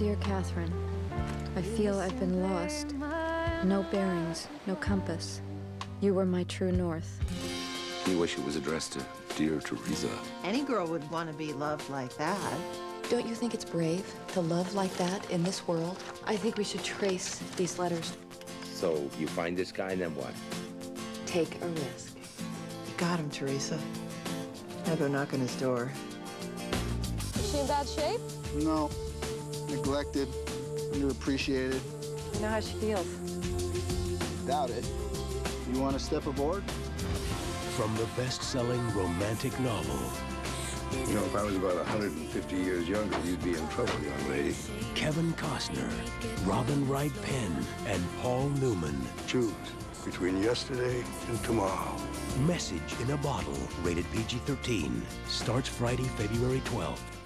Dear Catherine, I feel I've been lost. No bearings, no compass. You were my true north. You wish it was addressed to Dear Theresa. Any girl would want to be loved like that. Don't you think it's brave to love like that in this world? I think we should trace these letters. So you find this guy, and then what? Take a risk. You got him, Theresa. Now go knock on his door. Is she in bad shape? No. Neglected, underappreciated. You know how she feels. Doubt it. You want to step aboard? From the best-selling romantic novel. You know, if I was about 150 years younger, you'd be in trouble, young lady. Kevin Costner, Robin Wright Penn, and Paul Newman. Choose between yesterday and tomorrow. Message in a Bottle, rated PG-13, starts Friday, February 12th.